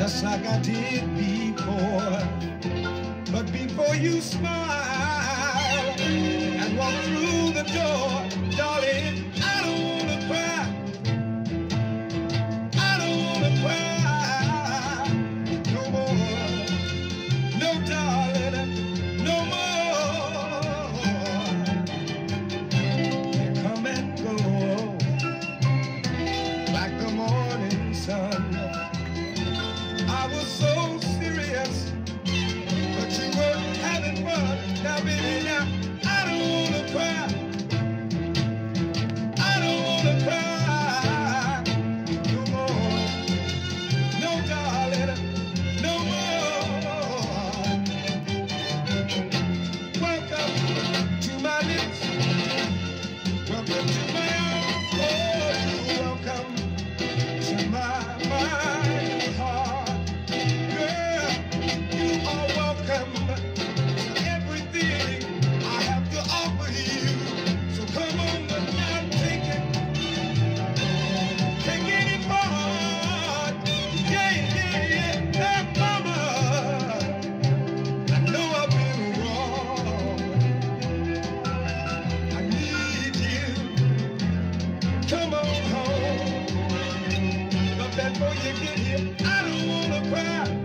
just like I did before. But before you smile and walk through the door, was so before you get here. I don't wanna cry.